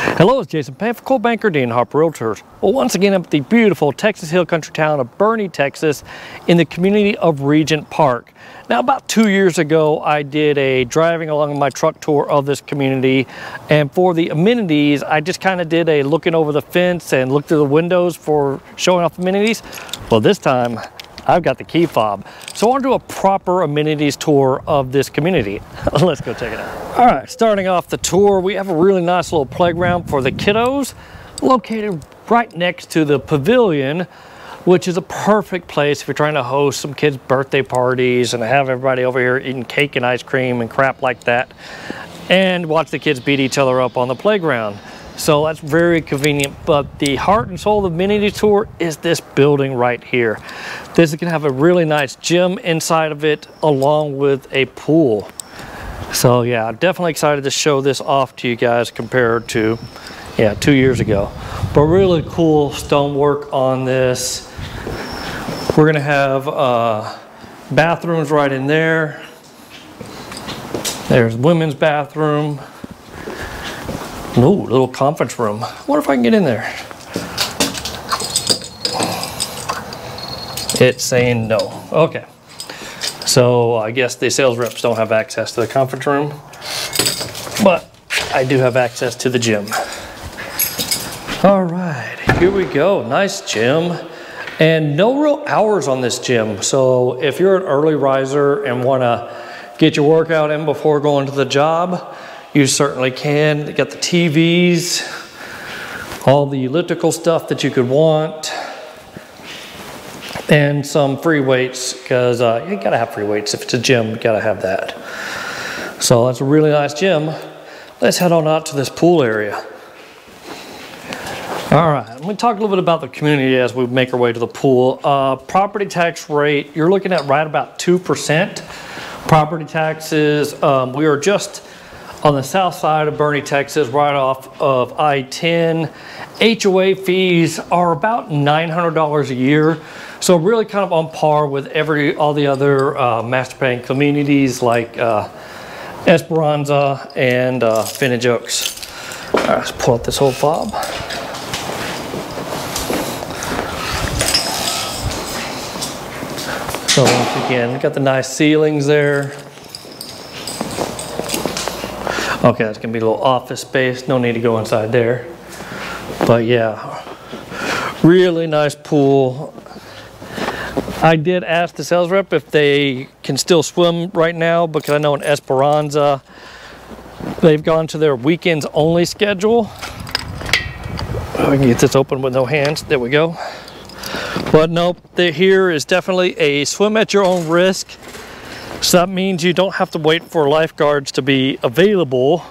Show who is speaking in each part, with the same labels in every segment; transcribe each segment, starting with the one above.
Speaker 1: Hello, it's Jason Payne for Coldwell Banker D'Ann Harper Realtors. Well, once again, I'm at the beautiful Texas Hill Country town of Boerne, Texas, in the community of Regent Park. Now, about two years ago, I did a driving along my truck tour of this community, and for the amenities, I just kind of did a looking over the fence and looked through the windows for showing off amenities. Well, this time, I've got the key fob. So I want to do a proper amenities tour of this community. Let's go check it out. All right, starting off the tour, we have a really nice little playground for the kiddos located right next to the pavilion which is a perfect place if you're trying to host some kids' birthday parties and have everybody over here eating cake and ice cream and crap like that and watch the kids beat each other up on the playground. So that's very convenient. But the heart and soul of the Amenity Tour is this building right here. This is gonna have a really nice gym inside of it along with a pool. So yeah, definitely excited to show this off to you guys compared to, yeah, two years ago. But really cool stonework on this. We're gonna have uh, bathrooms right in there. There's women's bathroom. No, little conference room. I wonder if I can get in there. It's saying no. Okay. So uh, I guess the sales reps don't have access to the conference room, but I do have access to the gym. All right, here we go. Nice gym. And no real hours on this gym. So if you're an early riser and want to get your workout in before going to the job, you certainly can. They got the TVs, all the elliptical stuff that you could want, and some free weights because uh, you gotta have free weights. If it's a gym, you gotta have that. So that's a really nice gym. Let's head on out to this pool area. All right, let me talk a little bit about the community as we make our way to the pool. Uh, property tax rate, you're looking at right about 2%. Property taxes, um, we are just on the south side of Boerne, Texas, right off of I-10. HOA fees are about $900 a year. So really kind of on par with every all the other uh, master plan communities like uh, Esperanza and uh, Vintage Oaks. All right, let's pull up this whole fob. So once again, got the nice ceilings there. Okay, that's gonna be a little office space. No need to go inside there. But yeah, really nice pool. I did ask the sales rep if they can still swim right now because I know in Esperanza, they've gone to their weekends only schedule. I can get this open with no hands. There we go. But nope, here is definitely a swim at your own risk. So that means you don't have to wait for lifeguards to be available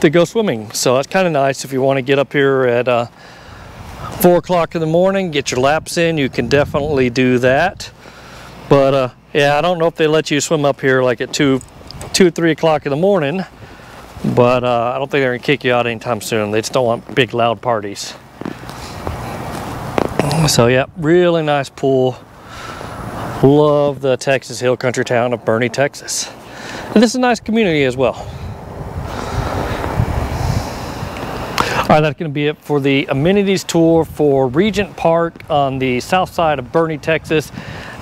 Speaker 1: to go swimming. So that's kind of nice if you want to get up here at uh, 4 o'clock in the morning, get your laps in, you can definitely do that. But uh, yeah, I don't know if they let you swim up here like at 2, 2 3 o'clock in the morning. But uh, I don't think they're going to kick you out anytime soon. They just don't want big loud parties. So yeah, really nice pool. Love the Texas Hill Country town of Boerne, Texas. And this is a nice community as well. All right, that's going to be it for the amenities tour for Regent Park on the south side of Boerne, Texas.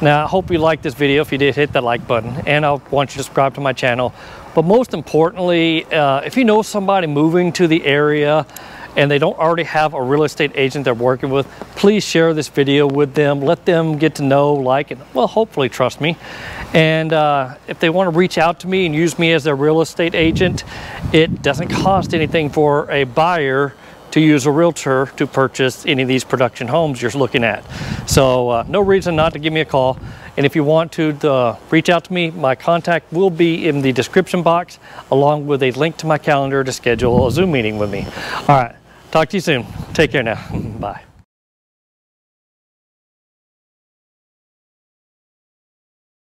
Speaker 1: Now, I hope you liked this video. If you did, hit that like button. And I want you to subscribe to my channel. But most importantly, uh, if you know somebody moving to the area and they don't already have a real estate agent they're working with, please share this video with them. Let them get to know, like, and well, hopefully trust me. And uh, if they want to reach out to me and use me as their real estate agent, it doesn't cost anything for a buyer to use a realtor to purchase any of these production homes you're looking at. So uh, no reason not to give me a call. And if you want to uh, reach out to me, my contact will be in the description box along with a link to my calendar to schedule a Zoom meeting with me. All right. Talk to you soon. Take care now. Bye.